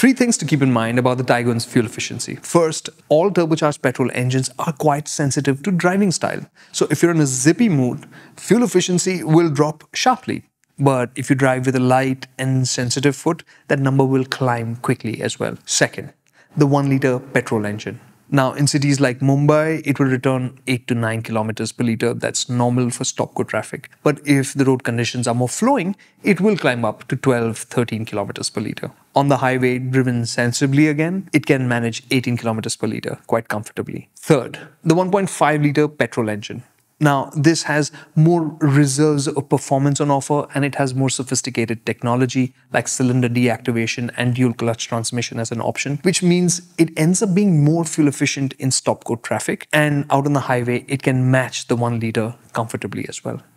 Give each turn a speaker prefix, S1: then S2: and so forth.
S1: Three things to keep in mind about the Taigun's fuel efficiency. First, all turbocharged petrol engines are quite sensitive to driving style. So if you're in a zippy mood, fuel efficiency will drop sharply. But if you drive with a light and sensitive foot, that number will climb quickly as well. Second, the 1 liter petrol engine. Now, in cities like Mumbai, it will return 8 to 9 kilometers per liter. That's normal for stop go traffic. But if the road conditions are more flowing, it will climb up to 12, 13 kilometers per liter. On the highway, driven sensibly again, it can manage 18 kilometers per liter quite comfortably. Third, the 1.5 liter petrol engine. Now, this has more reserves of performance on offer and it has more sophisticated technology like cylinder deactivation and dual clutch transmission as an option, which means it ends up being more fuel efficient in stop go traffic. And out on the highway, it can match the one liter comfortably as well.